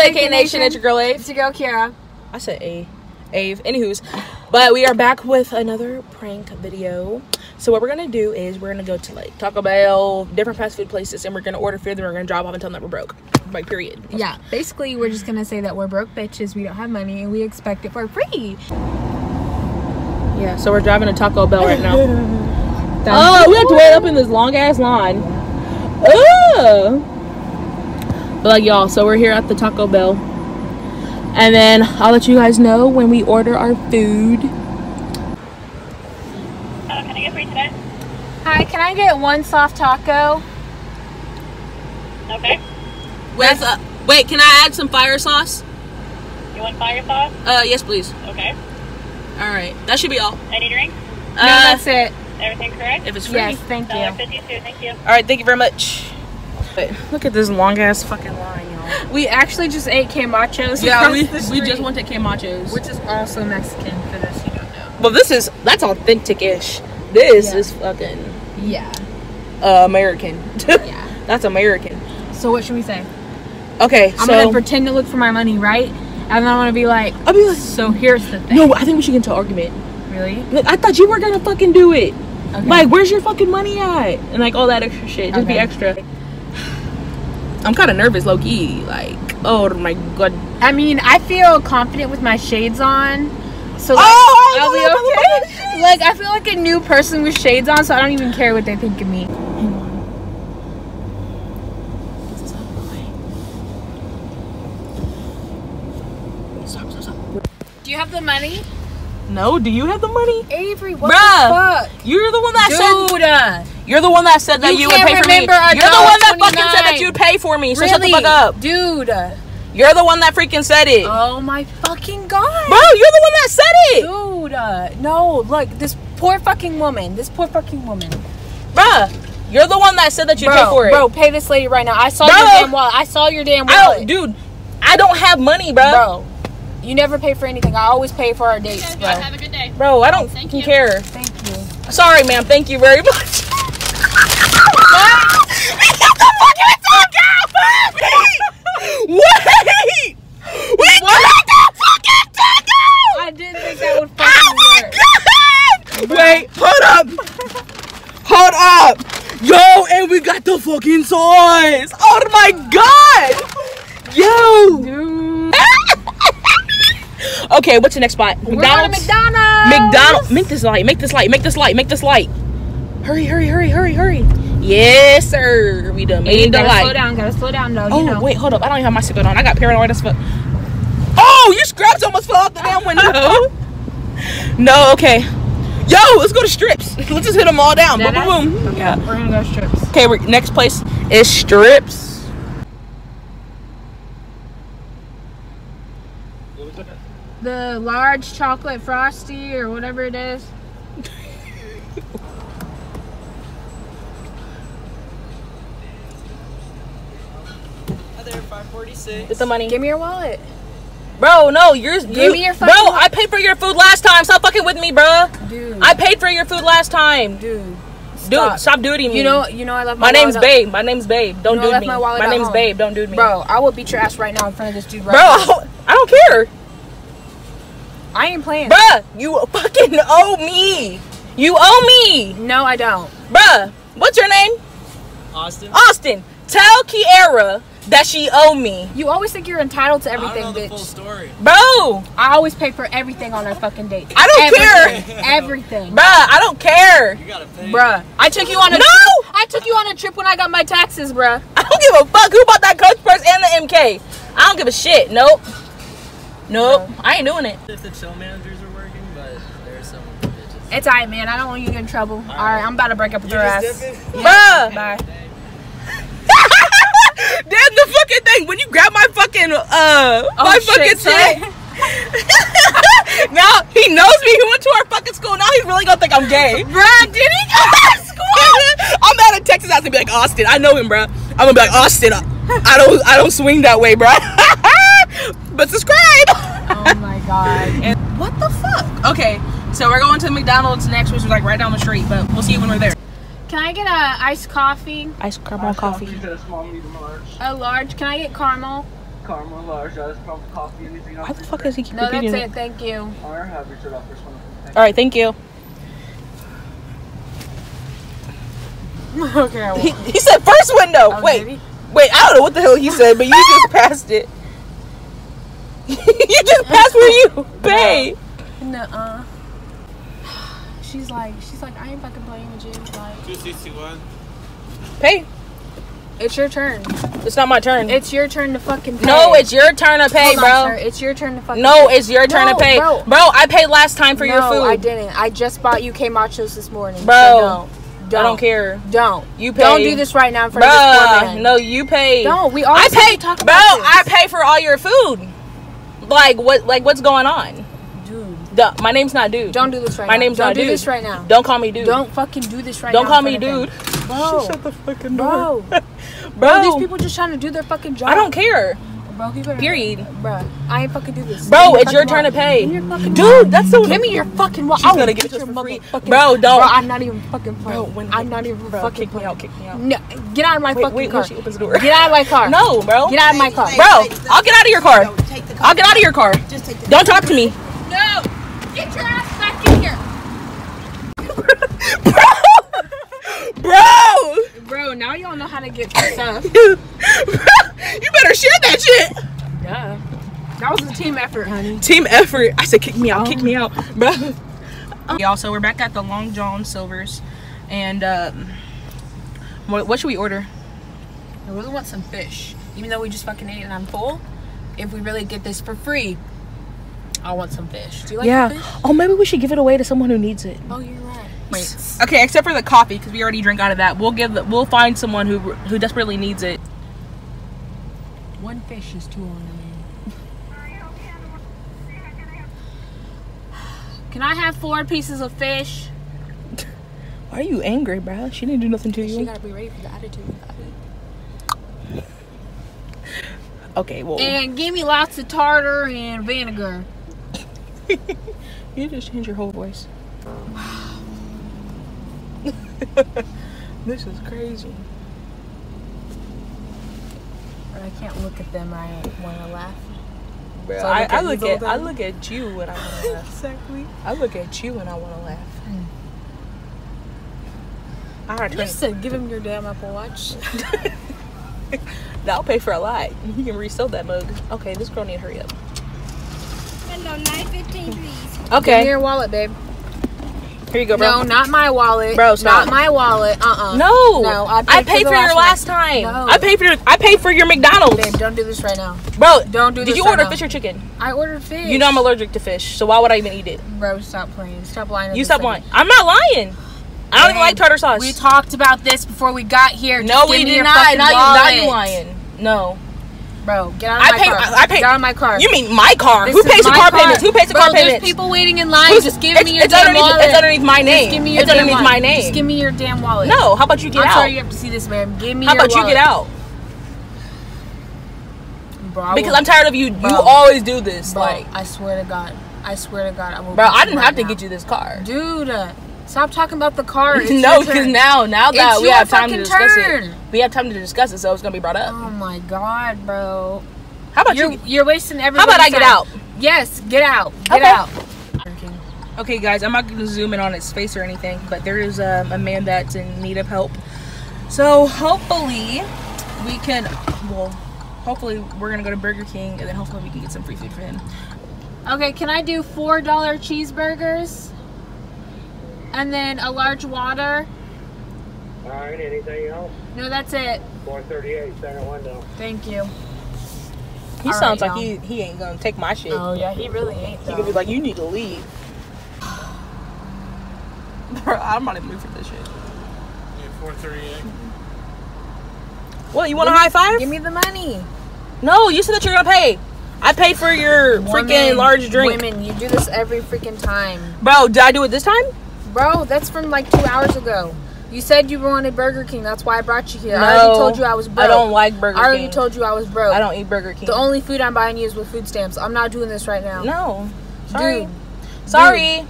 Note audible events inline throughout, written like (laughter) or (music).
AK Nation? It's your girl Ave. It's your girl Kiara. I said A. Ave. Anywho's. But we are back with another prank video. So what we're gonna do is we're gonna go to like Taco Bell, different fast food places, and we're gonna order food and we're gonna drop off and tell them that we're broke. Like period. Yeah, basically we're just gonna say that we're broke bitches, we don't have money, and we expect it for free. Yeah, so we're driving to Taco Bell right now. (laughs) oh, we have to wait up in this long ass line. Oh. But like y'all, so we're here at the Taco Bell. And then I'll let you guys know when we order our food. Uh, can I get free today? Hi, can I get one soft taco? Okay. With uh, wait, can I add some fire sauce? You want fire sauce? Uh, yes, please. Okay. All right, that should be all. Any drinks? no, Uh, that's it. Everything correct? if it's free. Yes, thank you. fifty-two. Thank you. All right, thank you very much. Wait, look at this long ass fucking line, y'all. We actually just ate camachos. Yeah, we, we just went to Camachos. which is also Mexican for this you don't know. Well, this is that's authentic-ish. This Yeah. is fucking Yeah, uh, American. (laughs) yeah. that's American. So what should we say? Okay, I'm so gonna pretend to look for my money, right? And then I'm gonna be like, I'll be like, so here's the thing. no, I think we should get into an argument. Really? Like, I thought you were gonna fucking do it. Okay. Like, where's your fucking money at? And like all that extra shit. Just be Okay. extra. I'm kind of nervous, low key. Like, oh my god. I mean, I feel confident with my shades on. So like, Oh, I'll be okay. Like I feel like a new person with shades on, so I don't even care what they think of me. Stop, stop, stop. Do you have the money? No, do you have the money? Avery, what Bruh, the You're the one that fuck? said Dude, uh, you're the one that said that You you, would pay for me. remember You're the one that dollar fucking said that you'd pay for me. So really? shut the fuck up. Dude. You're the one that freaking said it. Oh my fucking god. Bro, you're the one that said it. Dude, uh, no, look, this poor fucking woman. This poor fucking woman. Bruh, you're the one that said that you'd bro, pay for it. bro, pay this lady right now. I saw Bro. your damn wallet. I saw your damn I wallet. don't, dude, I don't have money, bro. Bro, you never pay for anything. I always pay for our dates, bro. Have a good day. Bro, I don't Thank fucking you. care. Thank you. Sorry, ma'am. Thank you very (laughs) much. What? We got the fucking taco! Wait! Wait! We got the fucking taco! I didn't think that would Oh fucking my god! Wait, hold up! Hold up! Yo, and we got the fucking sauce! Oh my god! Yo! Dude. (laughs) Okay, what's the next spot? We're McDonald's? McDonald's. McDonald's. Make this light. Make this light. Make this light. Make this light. Hurry, hurry, hurry, hurry, hurry. Yes, sir. We done made the light. slow down. Gotta slow down, though. Oh, you know. wait, hold up. I don't even have my seatbelt on. I got paranoid as fuck. Oh, your scraps almost fell out the damn window. (laughs) no, okay. Yo, let's go to strips. Let's just hit them all down. Boom, boom, boom. Okay, Yeah. we're gonna go strips. Okay, we're, next place is strips. The large chocolate frosty or whatever it is. Get the money. Give me your wallet. Bro, no, yours. Give me your Bro, fucking- I paid for your food last time. Stop fucking with me, bro. Dude. I paid for your food last time. dude. Dude, Stop. stop doing me. You know, you know, I left my my, name's wallet at- Babe. My name's Babe. Don't You know, I dude left me. my wallet My at name's home. Babe. Don't dude me. Bro, I will beat your ass right now in front of this dude right Bro, now. (laughs) I don't care. I ain't playing. Bruh, you fucking owe me. You owe me. No, I don't. Bruh, what's your name? Austin? Austin. Tell Kiara that she owe me. You always think you're entitled to I everything, don't know the bitch. full story. Bro, I always pay for everything on our fucking date. I don't everything. care. Everything. bruh, I don't care. You gotta pay. Bruh. I took you on a No! I took you on a trip when I got my taxes, bruh. I don't give a fuck who bought that Coach purse and the MK. I don't give a shit. Nope. Nope. I ain't doing it. If the chill managers are working, but there's some bitches. It's alright, man. I don't want you to get in trouble. Alright, I'm about to break up with your ass. Bruh. Bye. That's the fucking thing. When you grab my fucking uh my Oh, fucking shit, (laughs) now he knows me. He went to our fucking school. Now he's really gonna think I'm gay. Bruh, did he go to our (laughs) school? I'm out of Texas I house and be like Austin. I know him, bro. I'm gonna be like Austin. I, I don't I don't swing that way, bro. (laughs) but subscribe. Oh my god. And what the fuck? Okay, so we're going to McDonald's next, which is like right down the street, but we'll see you when we're there. Can I get a iced coffee? Ice caramel coffee. A small, medium, large. A large. Can I get caramel? caramel large ice from coffee. Anything else? Why the fuck is he keep No, that's it. Thank you. Or have your shirt off first one. All right, thank you. (laughs) okay. I He, won't. he said first window. Oh, wait, did he? wait. I don't know what the hell he said, but you just passed it. (laughs) you just passed where you pay. Nuh-uh. She's like, she's like, I ain't fucking playing with you. Like, 261. Pay. it's your turn. It's not my turn. It's your turn to fucking pay. no, it's your turn to pay, Hold on, sir. bro. It's your turn to fucking. No, pay. it's your turn No, to pay, bro. bro. I paid last time for your No, food, I didn't. I just bought you Camachos this morning. Bro, So don't. I don't care. Don't. You pay. Don't do this right now in front of this poor man. no, you pay. Don't. We I pay, to talk bro. this. I pay for all your food. Like what? Like what's going on? Duh, my name's not dude. don't do this right My now. name's don't not do dude. this right now. Don't call me dude. Don't fucking do this right now. Don't call me dude. him. Bro, Shut the fucking bro, door. bro. (laughs) bro. These people just trying to do their fucking job. I don't care. Bro, you better, Period. Bro, I ain't fucking do this. Bro, it's your turn to pay. Give me your fucking Dude, wallet. that's the Give me your fucking wallet. She's gonna get give it to your free. Bro, don't. Bro, I'm not even fucking Bro, playing. when- I'm not even Bro, fucking kick me out. Kick me out. No, get out of my Wait, fucking wait, car. she opens the door. Get out of my car. (laughs) No, bro. Get out of my car. Bro, I'll get out of your car. I'll get out of your car. Don't talk to me. No! Get your ass back in here! (laughs) Bro! Bro, Bro, now y'all know how to get this (laughs) stuff. you better share that shit. Yeah. That was a team effort, honey. Team effort. I said kick me out, kick me out, bro. (laughs) Y'all, so we're back at the Long John Silvers, and um, what, what should we order? I really want some fish. Even though we just fucking ate and I'm full, if we really get this for free, I want some fish. Do you like yeah. fish? Oh, maybe we should give it away to someone who needs it. Oh, you're right. Wait. Okay, except for the coffee, because we already drank out of that. We'll give. The, we'll find someone who who desperately needs it. One fish is too on Can I have four pieces of fish? Why are you angry, bro? She didn't do nothing to you. She gotta be ready for the attitude. Okay, well, And give me lots of tartar and vinegar. (laughs) you just changed your whole voice. (laughs) this is crazy. I can't look at them. I want to laugh. Bro, So I I, look I at look you at I look at you when I want to laugh. Exactly. I look at you and I want to laugh. I gotta You turn. said give him your damn Apple Watch. (laughs) That'll pay for a lot. You can resell that mug. Okay, this girl need to hurry up. Hello, 915, please. Give Okay, me your wallet, babe. here you go, bro. No, not my wallet. Bro, stop. Not my wallet. Uh uh No, No, I I paid paid, for for, your last last time. No. I paid for your, I paid for your McDonald's, Babe, don't do this right now. bro. Don't do this. Did you right order now. fish or chicken? I ordered fish. You know I'm allergic to fish, so why would I even eat it? Bro, stop playing. Stop lying. You stop lying. I'm not lying. I don't even like tartar sauce. We talked about this before we got here. no, Just we give me did your not. fucking Now you, now you lying. No. Bro, get out of I my pay- car. I- I pay- Get out of my car. You mean my car? This Who pays the my car, payments? Who pays the Bro, car payments? there's people waiting in line. Who's- just give it's, me your it's damn underneath, wallet. It's underneath my name. Just give me your it's damn underneath wallet. my name. Just give me your damn wallet. no, how about you get I'm out? sorry you have to see this, man. Give me how your about you get out? Bro, Because I'm tired of you. Bro. You always do this. Bro, like, I swear to God. I swear to God, I will. bro, I didn't right have to get you this car. Dude, uh, stop talking about the car. (laughs) It's no, because now, now that It's we have time to discuss turn. it, we have time to discuss it, so it's gonna be brought up. Oh my God, bro. How about You're you? you're wasting How about I get out? Yes, get out. Get Okay. out. Okay, guys, I'm not going to zoom in on his face or anything, but there is um, a man that's in need of help. So hopefully we can, well, hopefully we're gonna go to Burger King and then hopefully we can get some free food for him. Okay, can I do four dollar cheeseburgers? And then a large water? All right, anything else? No, that's it. 438, center window. Thank you. He All sounds right, like he he ain't gonna take my shit. Oh yeah, he really ain't. He could be like, you need to leave. (sighs) Bro, I'm not even move for this shit. Yeah, 438. What, you want a high five? Give me the money. No, you said that you're gonna pay. I paid for your freaking Women, large drink. Women, you do this every freaking time. Bro, did I do it this time? Bro, that's from like two hours ago. You said you wanted Burger King. That's why I brought you here. I already told you I was broke. I don't like Burger King. I already King. told you I was broke. I don't eat Burger King. The only food I'm buying you is with food stamps. I'm not doing this right now. No. Sorry. Dude, Sorry.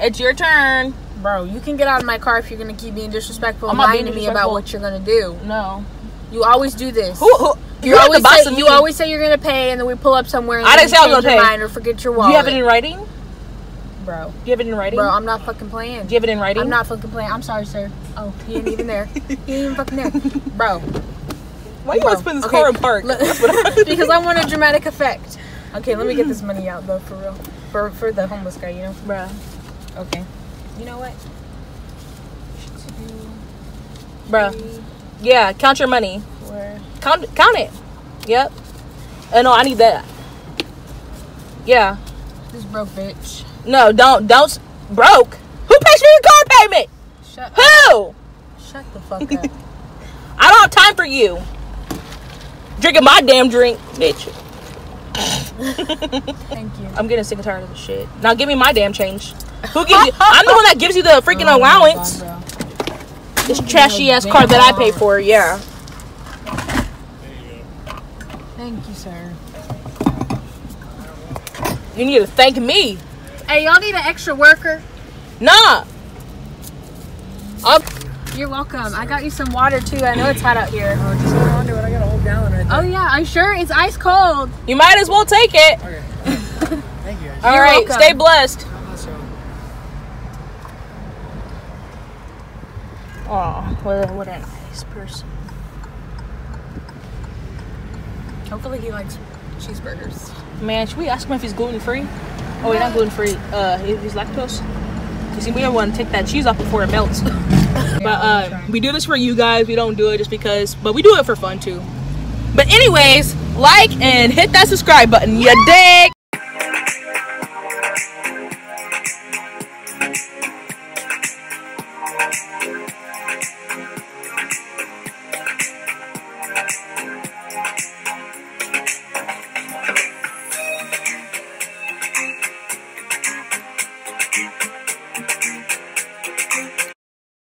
It's your turn. bro, you can get out of my car if you're gonna keep being disrespectful I'm and not lying being to me about what you're gonna do. No. You always do this. Who? who You always say you always say you're gonna pay, and then we pull up somewhere. And I didn't say I was gonna your pay. Mind or forget your Do wallet. you have it in writing? Do bro? you have it in writing? Bro, I'm not fucking playing. Do you have it in writing? I'm not fucking playing. I'm sorry, sir. Oh, he ain't even there. he ain't even fucking there, bro. Why you want to spend this Okay, car in park? That's what I (laughs) because I want a dramatic effect. Okay, let me get this money out though, for real. For for the homeless guy, you know. Bruh. Okay. You know what? Bruh. Yeah, count your money. Count count it. Yep. Uh, no, I need that. Yeah. This broke bitch. No, don't don't broke. Who pays for your car payment? Shut up. Who? Shut the fuck up. (laughs) I don't have time for you. Drinking my damn drink, bitch. (laughs) Thank you. I'm getting sick and tired of this shit. Now give me my damn change. Who gives you? I'm the one that gives you the freaking Oh allowance. God. This trashy ass car that I pay for. Yeah. Thank you, sir. You need to thank me. Hey, y'all need an extra worker? Nah. I'm, You're welcome. I got you some water too. I know it's hot out here. Oh, just hold on to it. I got a whole gallon right oh, there. Oh yeah, I'm sure it's ice cold. you might as well take it. Okay. (laughs) Thank you. guys. All You're right. welcome. Stay blessed. Also, Oh, what what a nice person. Hopefully he likes cheeseburgers. Man, should we ask him if he's gluten free? Oh, he's not gluten free. Uh, he's lactose. You see, we don't want to take that cheese off before it melts. (laughs) but uh, we do this for you guys. We don't do it just because, but we do it for fun too. But anyways, like and hit that subscribe button. You dig?